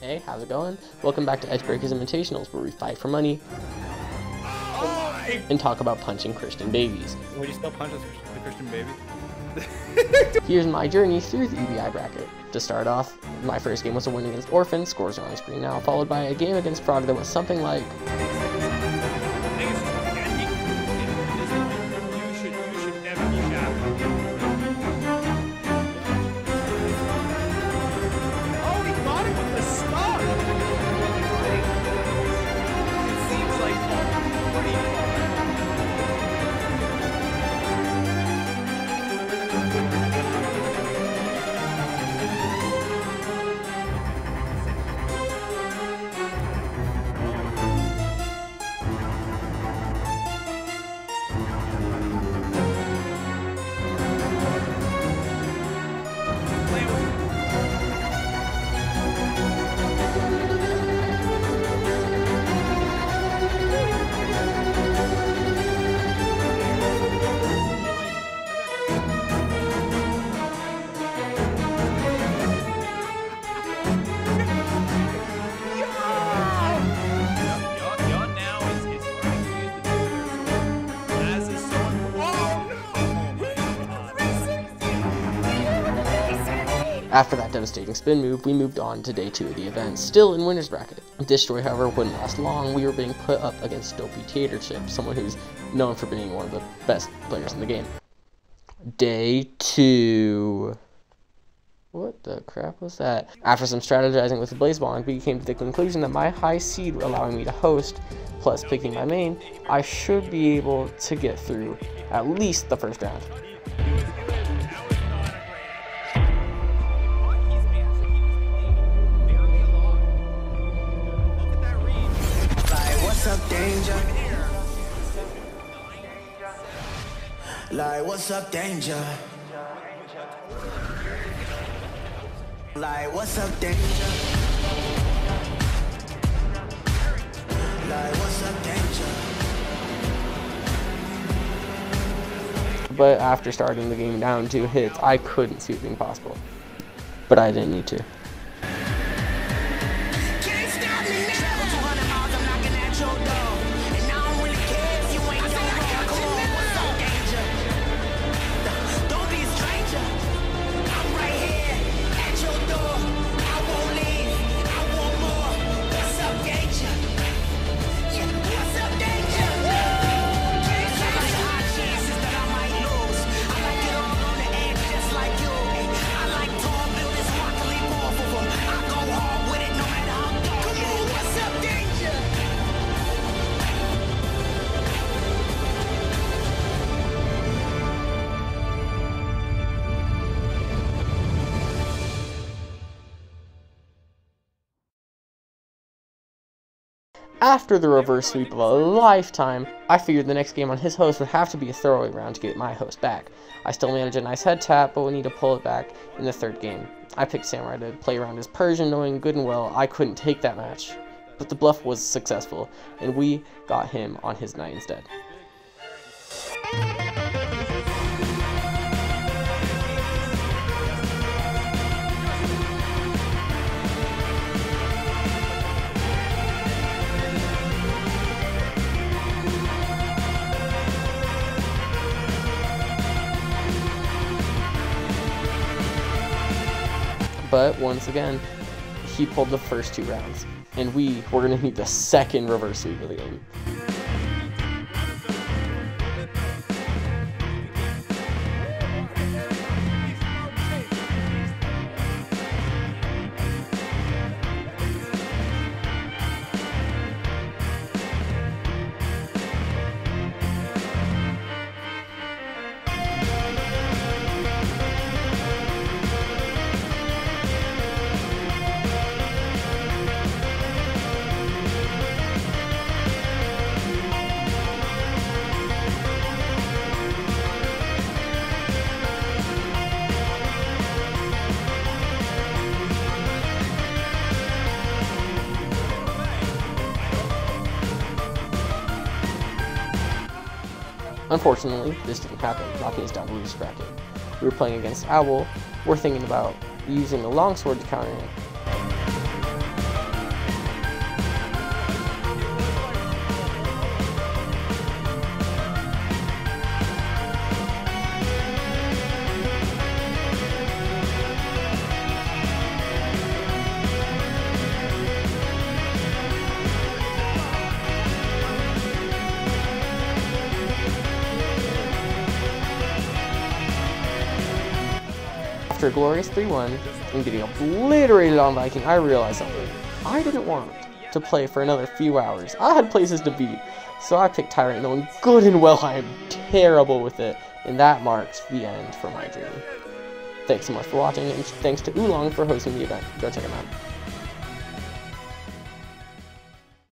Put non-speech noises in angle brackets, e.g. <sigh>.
Hey, how's it going? Welcome back to Edgebreakers Invitationals, where we fight for money and talk about punching Christian babies. Would you still punch a Christian baby? <laughs> <laughs> Here's my journey through the EBI bracket. To start off, my first game was a win against Orphan, scores are on screen now, followed by a game against Frog that was something like After that devastating spin move, we moved on to day 2 of the event, still in winner's bracket. Story, however, wouldn't last long. We were being put up against Dopey Tater Chip, someone who's known for being one of the best players in the game. Day 2. What the crap was that? After some strategizing with the Blazeball, we came to the conclusion that my high seed allowing me to host, plus picking my main, I should be able to get through at least the first round. Danger? Like, what's up, danger? Like, what's up, danger? Like, what's up, danger? But after starting the game down two hits, I couldn't see it being possible. But I didn't need to. After the reverse sweep of a lifetime, I figured the next game on his host would have to be a throwaway round to get my host back. I still manage a nice head tap, but would need to pull it back in the third game. I picked Samurai to play around his Persian, knowing good and well I couldn't take that match. But the bluff was successful, and we got him on his Knight instead. But once again, he pulled the first two rounds. And we were going to need the second reverse sweep of the game. Unfortunately, this didn't happen, knocking us down loose bracket. We were playing against Owl, we're thinking about using the longsword to counter him. After a glorious 3-1 and getting obliterated on Viking, I realized something. I didn't want to play for another few hours. I had places to be. So I picked Tyrant knowing good and well I am terrible with it. And that marks the end for my dream. Thanks so much for watching, and thanks to Oolong for hosting the event. Go check him out.